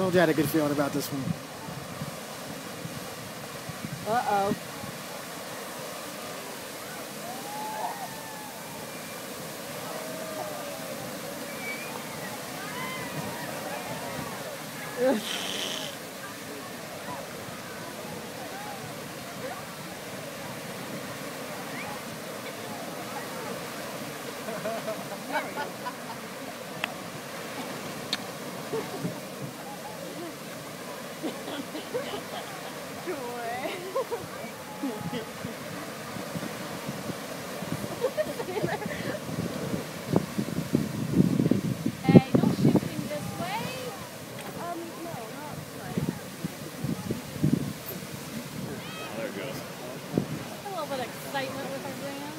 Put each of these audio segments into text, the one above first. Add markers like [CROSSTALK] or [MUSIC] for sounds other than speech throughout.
Told you I had a good feeling about this one. Uh-oh. Ugh. [LAUGHS] Hey, no shifting this way. Um, no, not right. There it goes. A little bit of excitement with our van.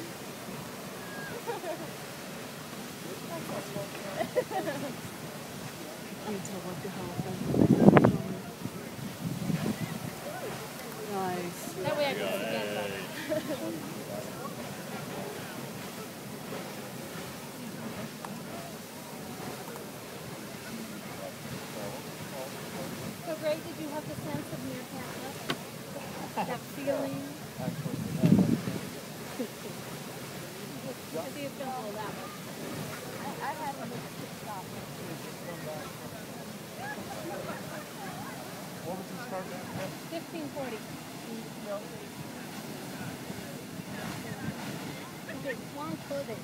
Nice. That way I can see again better. So Greg, did you have the sense of near campus? That feeling? What was the start time? Fifteen forty. Okay, long clothing.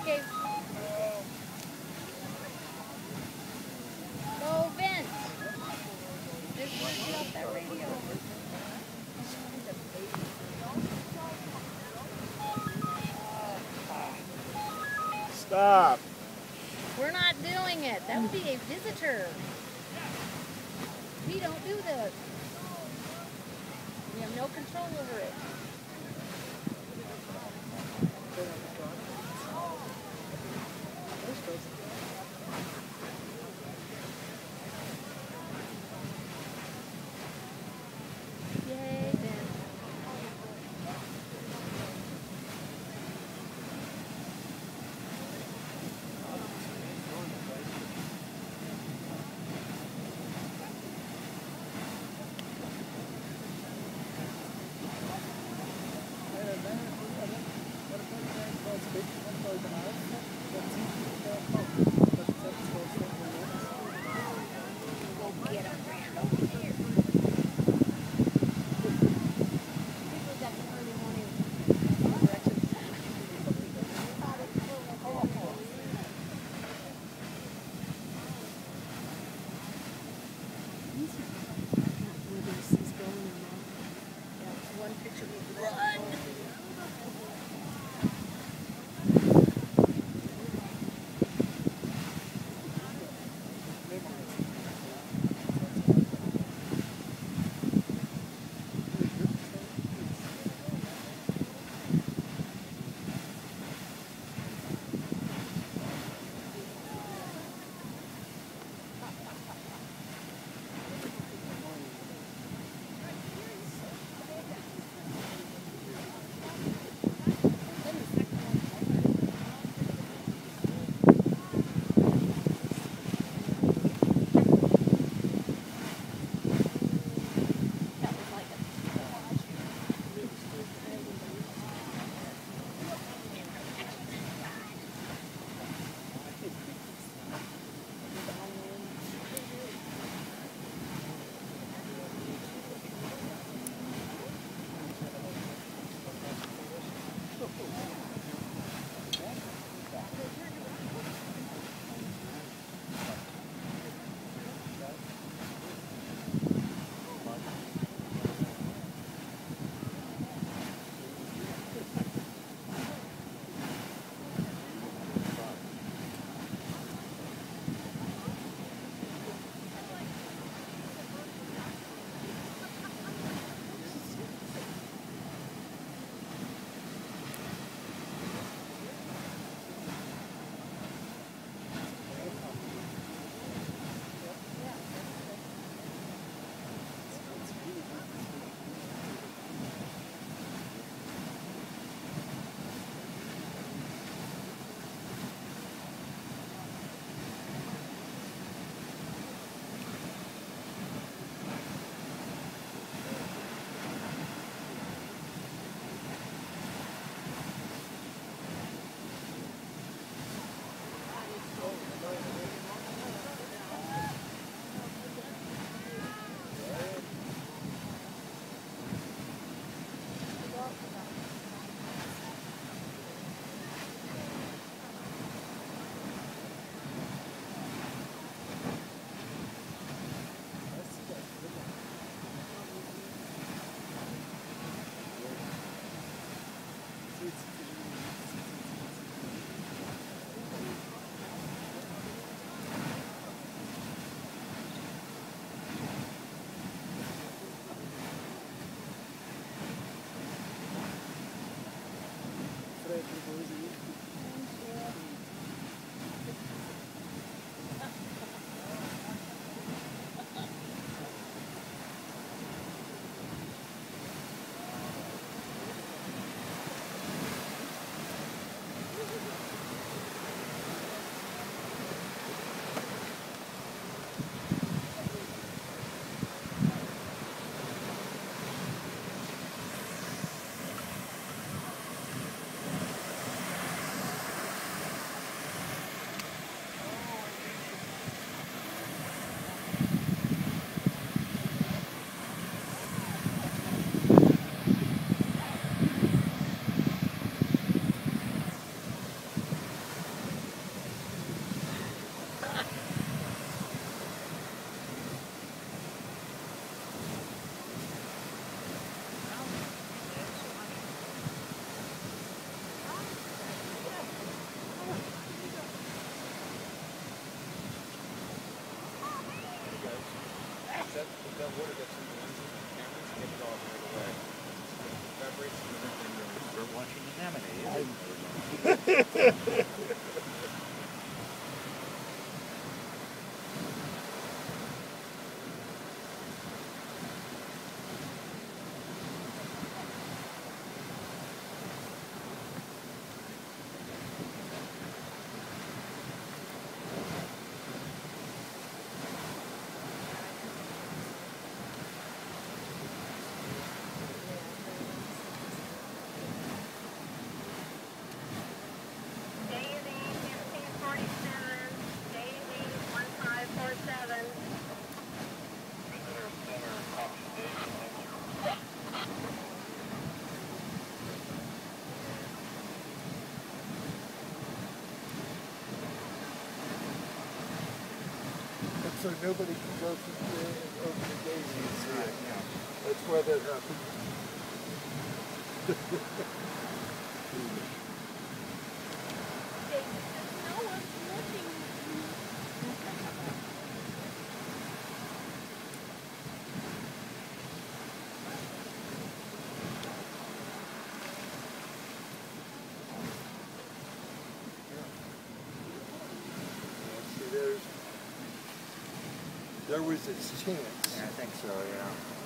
Okay. We don't do this. We have no control over it. That water gets nobody can go through there and open the gates and see it. yeah. That's where that happened. [LAUGHS] there was its chance. Yeah, I think so, yeah.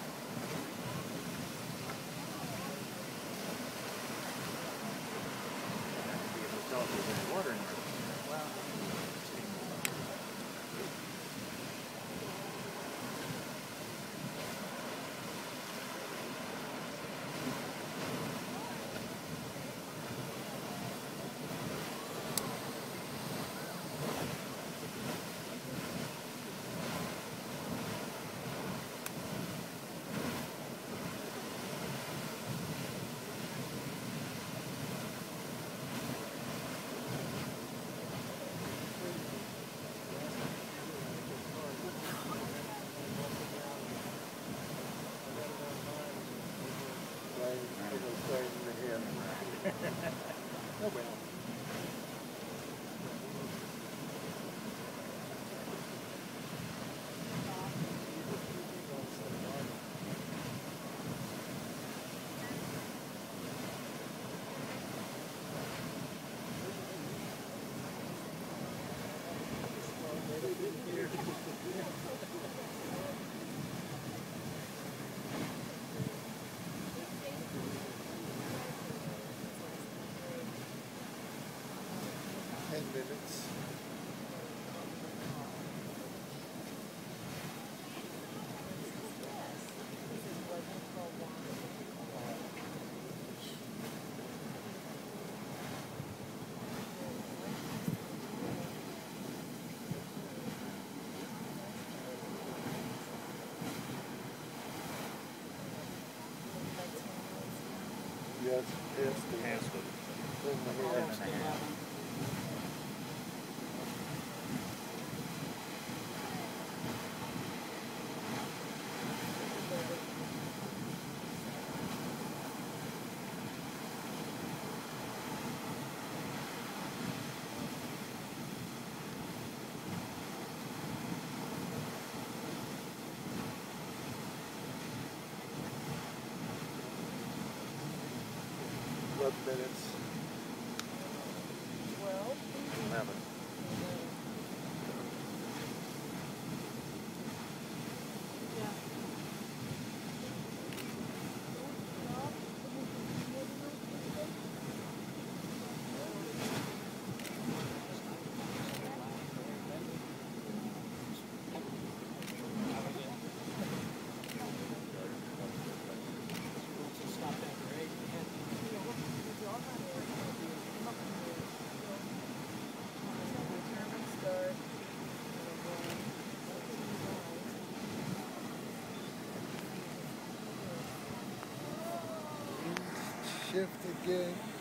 Ten minutes. Yes, yes, the past it. in the Eleven hand. and a half. Eleven minutes. Shift again.